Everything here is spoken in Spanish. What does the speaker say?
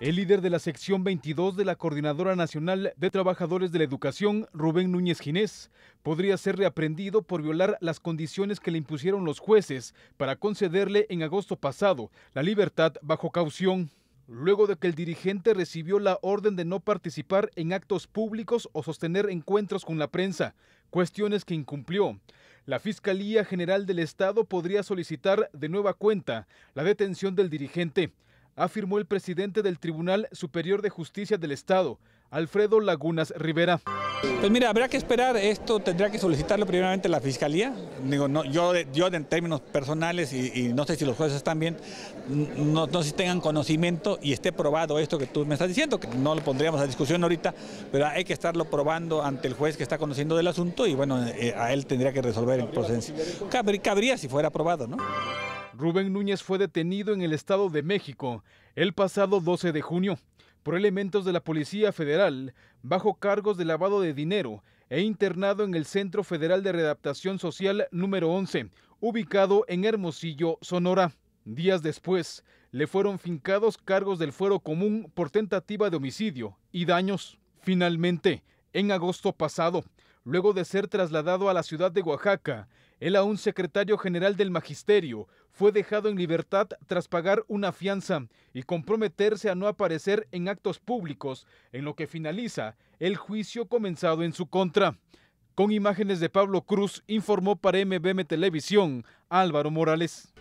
El líder de la sección 22 de la Coordinadora Nacional de Trabajadores de la Educación, Rubén Núñez Ginés, podría ser reaprendido por violar las condiciones que le impusieron los jueces para concederle en agosto pasado la libertad bajo caución. Luego de que el dirigente recibió la orden de no participar en actos públicos o sostener encuentros con la prensa, cuestiones que incumplió. La Fiscalía General del Estado podría solicitar de nueva cuenta la detención del dirigente afirmó el presidente del Tribunal Superior de Justicia del Estado, Alfredo Lagunas Rivera. Pues mira, habrá que esperar, esto tendrá que solicitarlo primeramente la Fiscalía. Digo, yo, en términos personales, y, no sé si los jueces también, no, no sé si tengan conocimiento y esté probado esto que tú me estás diciendo, que no lo pondríamos a discusión ahorita, pero hay que estarlo probando ante el juez que está conociendo del asunto y bueno, eh, a él tendría que resolver en procedencia. cabría si fuera aprobado, ¿no? Rubén Núñez fue detenido en el Estado de México el pasado 12 de junio por elementos de la Policía Federal bajo cargos de lavado de dinero e internado en el Centro Federal de Readaptación Social número 11, ubicado en Hermosillo, Sonora. Días después, le fueron fincados cargos del fuero común por tentativa de homicidio y daños. Finalmente, en agosto pasado, luego de ser trasladado a la ciudad de Oaxaca, el aún secretario general del Magisterio fue dejado en libertad tras pagar una fianza y comprometerse a no aparecer en actos públicos, en lo que finaliza el juicio comenzado en su contra. Con imágenes de Pablo Cruz, informó para MBM Televisión Álvaro Morales.